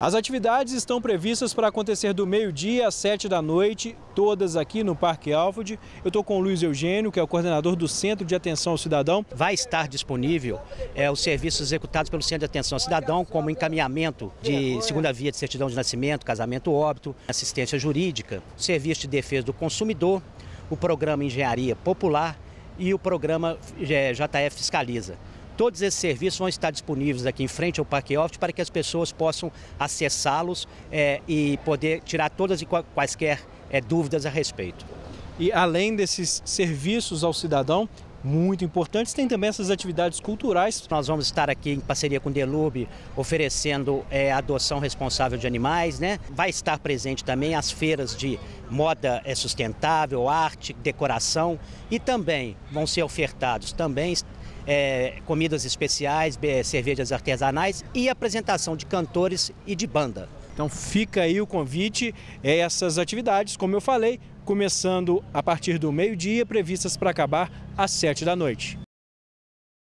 As atividades estão previstas para acontecer do meio-dia às sete da noite, todas aqui no Parque Alfred. Eu estou com o Luiz Eugênio, que é o coordenador do Centro de Atenção ao Cidadão. Vai estar disponível é, os serviços executados pelo Centro de Atenção ao Cidadão, como encaminhamento de segunda via de certidão de nascimento, casamento óbito, assistência jurídica, serviço de defesa do consumidor, o programa Engenharia Popular e o programa é, JF Fiscaliza. Todos esses serviços vão estar disponíveis aqui em frente ao Parque Office para que as pessoas possam acessá-los é, e poder tirar todas e quaisquer é, dúvidas a respeito. E além desses serviços ao cidadão, muito importantes. Tem também essas atividades culturais. Nós vamos estar aqui em parceria com o Delube oferecendo é, adoção responsável de animais, né? Vai estar presente também as feiras de moda é, sustentável, arte, decoração e também vão ser ofertados também é, comidas especiais, cervejas artesanais e apresentação de cantores e de banda. Então fica aí o convite a essas atividades, como eu falei, começando a partir do meio-dia, previstas para acabar às sete da noite.